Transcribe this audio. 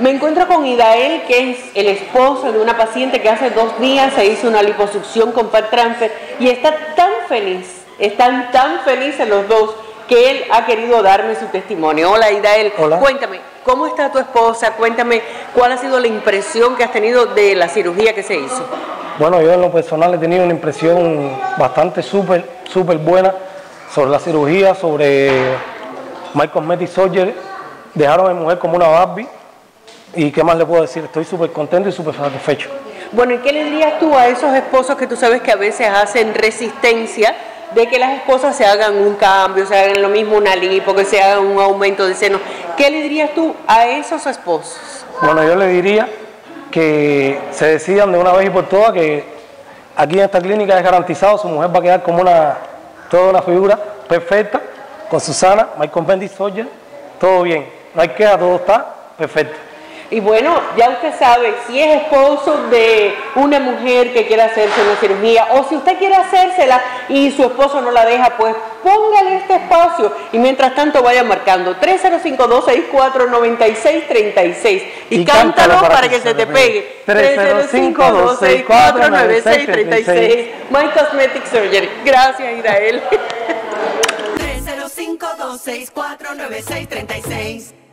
Me encuentro con Idael, que es el esposo de una paciente que hace dos días se hizo una liposucción con fat transfer y está tan feliz, están tan felices los dos que él ha querido darme su testimonio. Hola Idael, Hola. cuéntame, ¿cómo está tu esposa? Cuéntame cuál ha sido la impresión que has tenido de la cirugía que se hizo. Bueno, yo en lo personal he tenido una impresión bastante súper, súper buena sobre la cirugía, sobre My Cosmetic Surgery. Dejaron a mi mujer como una Barbie. ¿Y qué más le puedo decir? Estoy súper contento y súper satisfecho. Bueno, ¿y qué le dirías tú a esos esposos que tú sabes que a veces hacen resistencia de que las esposas se hagan un cambio, se hagan lo mismo una lipo, que se hagan un aumento de seno? ¿Qué le dirías tú a esos esposos? Bueno, yo le diría que se decidan de una vez y por todas que aquí en esta clínica es garantizado, su mujer va a quedar como una, toda una figura perfecta, con Susana, My Cosmetic Surgery, todo bien, no hay queja, todo está perfecto. Y bueno, ya usted sabe, si es esposo de una mujer que quiere hacerse una cirugía o si usted quiere hacérsela y su esposo no la deja, pues póngale este espacio y mientras tanto vaya marcando 305-264-9636 y, Y cántalo cántalo para, que, se te pegue. 305-264-9636 My Cosmetic Surgery. Gracias, Irael. 305-264-9636